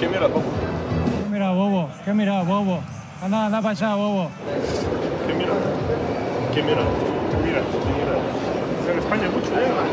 ¿Qué mira, bobo? ¿Qué mira, bobo? ¿Qué mira, bobo? Anda, anda para allá, bobo. ¿Qué mira? ¿Qué mira? ¿Qué mira? ¿Qué mira? En España mucho, ¿eh?